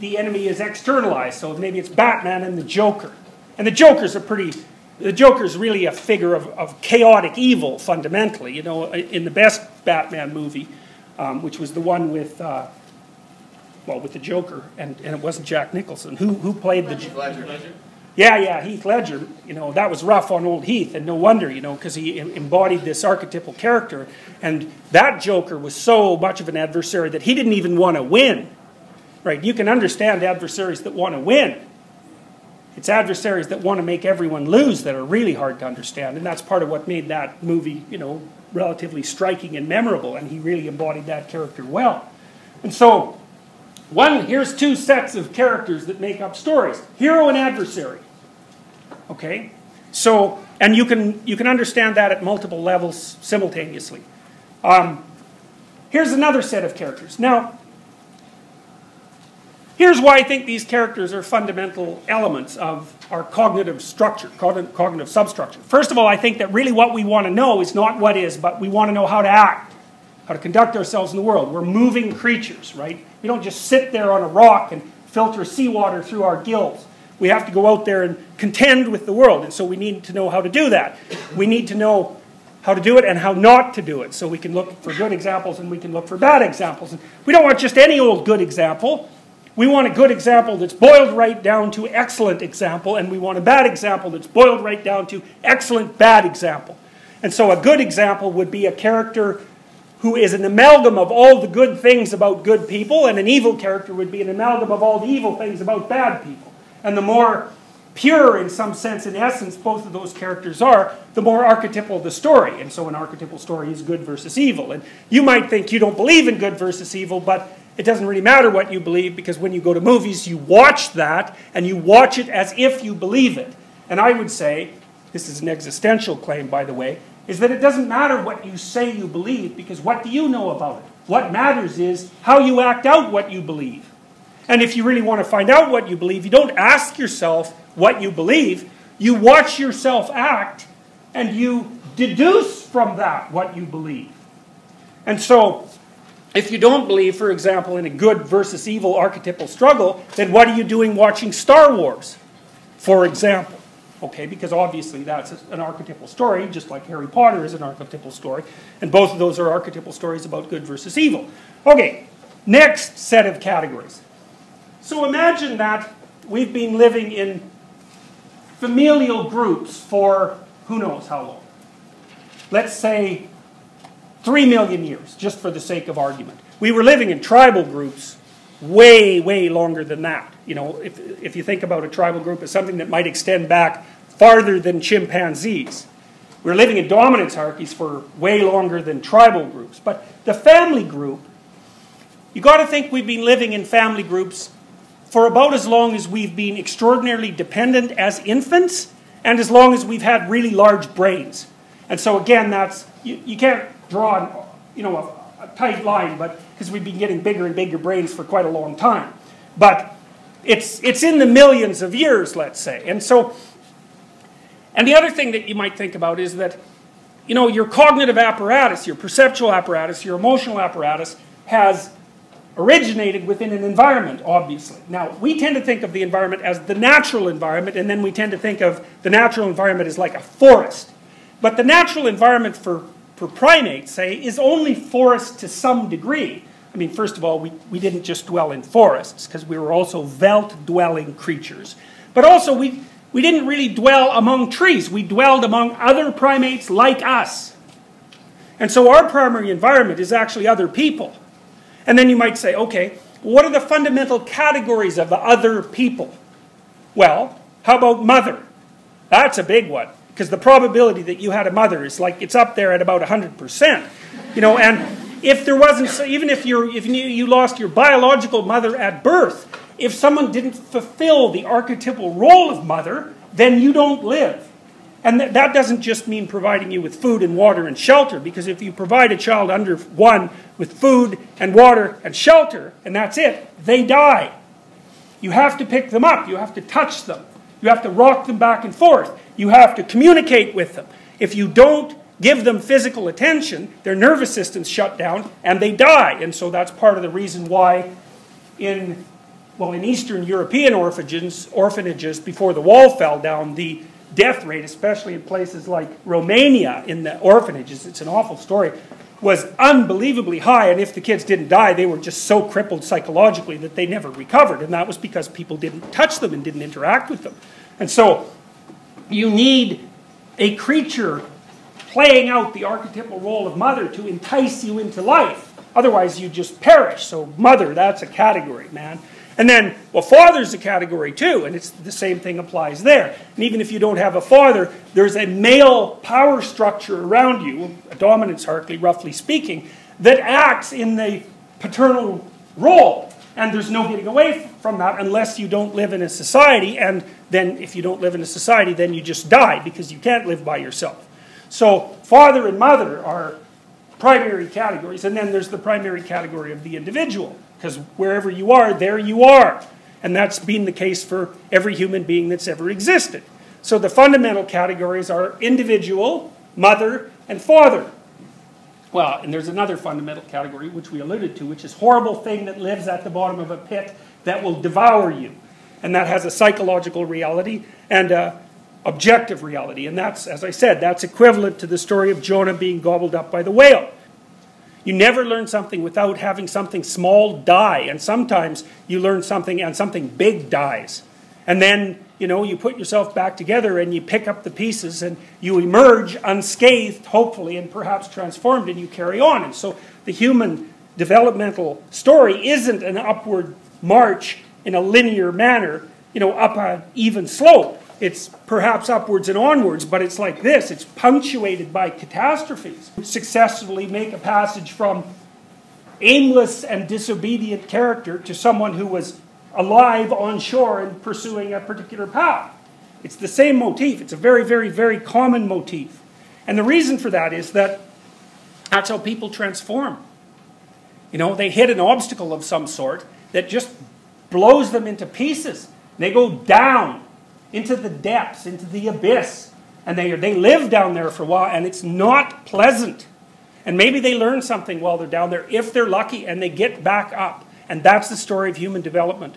the enemy is externalized. So maybe it's Batman and the Joker. And the Joker's a pretty, the Joker's really a figure of, of chaotic evil fundamentally. You know, in the best Batman movie, um, which was the one with, uh, well, with the Joker, and, and it wasn't Jack Nicholson. Who, who played the Ledger. yeah, yeah, Heath Ledger. You know, that was rough on old Heath, and no wonder, you know, because he embodied this archetypal character. And that Joker was so much of an adversary that he didn't even want to win. Right? You can understand adversaries that want to win. It's adversaries that want to make everyone lose that are really hard to understand, and that's part of what made that movie, you know, relatively striking and memorable. And he really embodied that character well. And so, one here's two sets of characters that make up stories: hero and adversary. Okay, so and you can you can understand that at multiple levels simultaneously. Um, here's another set of characters. Now, Here's why I think these characters are fundamental elements of our cognitive structure, cognitive substructure. First of all, I think that really what we want to know is not what is, but we want to know how to act, how to conduct ourselves in the world. We're moving creatures, right? We don't just sit there on a rock and filter seawater through our gills. We have to go out there and contend with the world, and so we need to know how to do that. We need to know how to do it and how not to do it. So we can look for good examples and we can look for bad examples. And we don't want just any old good example. We want a good example that's boiled right down to excellent example, and we want a bad example that's boiled right down to excellent bad example. And so a good example would be a character who is an amalgam of all the good things about good people, and an evil character would be an amalgam of all the evil things about bad people. And the more pure, in some sense, in essence, both of those characters are, the more archetypal the story. And so an archetypal story is good versus evil. And you might think you don't believe in good versus evil, but it doesn't really matter what you believe because when you go to movies, you watch that and you watch it as if you believe it. And I would say, this is an existential claim, by the way, is that it doesn't matter what you say you believe because what do you know about it? What matters is how you act out what you believe. And if you really want to find out what you believe, you don't ask yourself what you believe, you watch yourself act and you deduce from that what you believe. And so, if you don't believe, for example, in a good versus evil archetypal struggle, then what are you doing watching Star Wars, for example? Okay, because obviously that's an archetypal story, just like Harry Potter is an archetypal story, and both of those are archetypal stories about good versus evil. Okay, next set of categories. So imagine that we've been living in familial groups for who knows how long. Let's say Three million years, just for the sake of argument. We were living in tribal groups way, way longer than that. You know, if, if you think about a tribal group as something that might extend back farther than chimpanzees. We're living in dominance hierarchies for way longer than tribal groups. But the family group, you got to think we've been living in family groups for about as long as we've been extraordinarily dependent as infants and as long as we've had really large brains. And so again, that's you, you can't draw, you know, a, a tight line, but because we've been getting bigger and bigger brains for quite a long time. But it's, it's in the millions of years, let's say. And so, and the other thing that you might think about is that, you know, your cognitive apparatus, your perceptual apparatus, your emotional apparatus has originated within an environment, obviously. Now, we tend to think of the environment as the natural environment, and then we tend to think of the natural environment as like a forest. But the natural environment for for primates, say, is only forest to some degree. I mean, first of all, we, we didn't just dwell in forests, because we were also veldt-dwelling creatures. But also, we, we didn't really dwell among trees. We dwelled among other primates like us. And so our primary environment is actually other people. And then you might say, okay, what are the fundamental categories of other people? Well, how about mother? That's a big one because the probability that you had a mother is like it's up there at about 100%. You know, and if there wasn't so even if you if you lost your biological mother at birth, if someone didn't fulfill the archetypal role of mother, then you don't live. And th that doesn't just mean providing you with food and water and shelter, because if you provide a child under one with food and water and shelter, and that's it, they die. You have to pick them up, you have to touch them, you have to rock them back and forth. You have to communicate with them. If you don't give them physical attention, their nervous systems shut down and they die. And so that's part of the reason why in Well, in Eastern European orphanages, orphanages before the wall fell down, the death rate, especially in places like Romania in the orphanages, it's an awful story, was unbelievably high. And if the kids didn't die, they were just so crippled psychologically that they never recovered. And that was because people didn't touch them and didn't interact with them. And so you need a creature playing out the archetypal role of mother to entice you into life. Otherwise, you just perish. So, mother, that's a category, man. And then, well, father's a category too, and it's the same thing applies there. And even if you don't have a father, there's a male power structure around you, a dominance hierarchy, roughly speaking, that acts in the paternal role. And there's no getting away from that unless you don't live in a society. And then, if you don't live in a society, then you just die because you can't live by yourself. So, father and mother are primary categories. And then there's the primary category of the individual. Because wherever you are, there you are. And that's been the case for every human being that's ever existed. So the fundamental categories are individual, mother, and father. Well, and there's another fundamental category, which we alluded to, which is horrible thing that lives at the bottom of a pit that will devour you. And that has a psychological reality and a objective reality. And that's, as I said, that's equivalent to the story of Jonah being gobbled up by the whale. You never learn something without having something small die. And sometimes you learn something and something big dies. And then, you know, you put yourself back together and you pick up the pieces and you emerge unscathed, hopefully, and perhaps transformed, and you carry on. And so the human developmental story isn't an upward march in a linear manner, you know, up an even slope. It's perhaps upwards and onwards, but it's like this it's punctuated by catastrophes. Successfully make a passage from aimless and disobedient character to someone who was alive on shore and pursuing a particular path. It's the same motif. It's a very, very, very common motif. And the reason for that is that that's how people transform. You know, they hit an obstacle of some sort that just blows them into pieces. They go down into the depths, into the abyss. And they, they live down there for a while, and it's not pleasant. And maybe they learn something while they're down there, if they're lucky, and they get back up. And that's the story of human development.